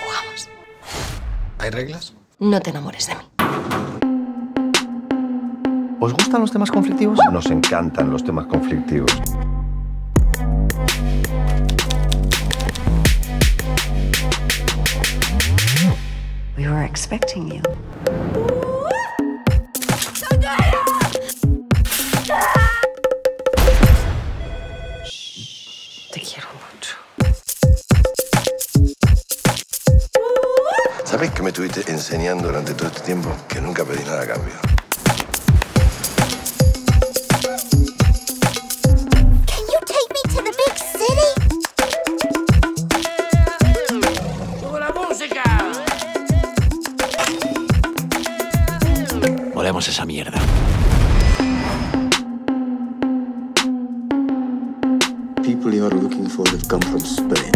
Jugamos. ¿Hay reglas? No te enamores de mí. ¿Os gustan los temas conflictivos? Nos encantan los temas conflictivos. We were expecting you. Te quiero. ¿Sabes que me estuviste enseñando durante todo este tiempo? Que nunca pedí nada a cambio. Can you take me to the big city? Molemos esa mierda. People you're looking for have come from Spain.